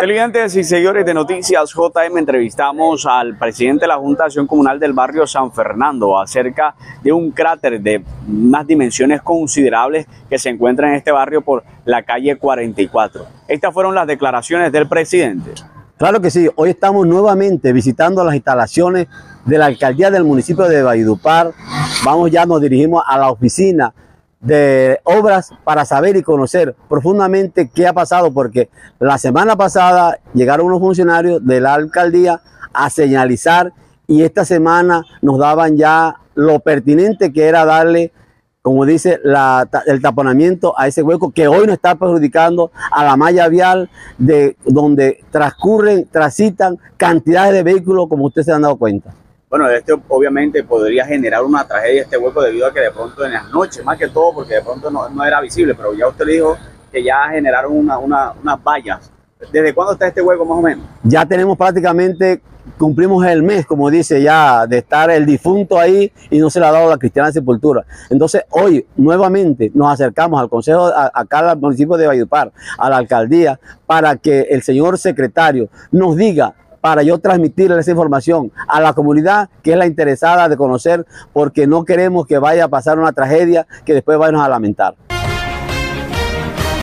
Televidentes y seguidores de Noticias JM, entrevistamos al presidente de la Junta de Acción Comunal del barrio San Fernando acerca de un cráter de unas dimensiones considerables que se encuentra en este barrio por la calle 44. Estas fueron las declaraciones del presidente. Claro que sí, hoy estamos nuevamente visitando las instalaciones de la alcaldía del municipio de Valledupar. Vamos ya, nos dirigimos a la oficina de obras para saber y conocer profundamente qué ha pasado, porque la semana pasada llegaron unos funcionarios de la alcaldía a señalizar y esta semana nos daban ya lo pertinente que era darle, como dice, el taponamiento a ese hueco que hoy nos está perjudicando a la malla vial de donde transcurren, transitan cantidades de vehículos como ustedes se han dado cuenta. Bueno, esto obviamente podría generar una tragedia este hueco debido a que de pronto en las noches, más que todo porque de pronto no, era visible, pero ya usted dijo que ya generaron una, unas vallas. ¿Desde cuándo está este hueco más o menos? Ya tenemos prácticamente, cumplimos el mes, como dice ya, de estar el difunto ahí y no se le ha dado la cristiana sepultura. Entonces hoy nuevamente nos acercamos al Consejo, acá al municipio de Valledupar, a la alcaldía, para que el señor secretario nos diga para yo transmitirle esa información a la comunidad que es la interesada de conocer porque no queremos que vaya a pasar una tragedia que después vayamos a lamentar.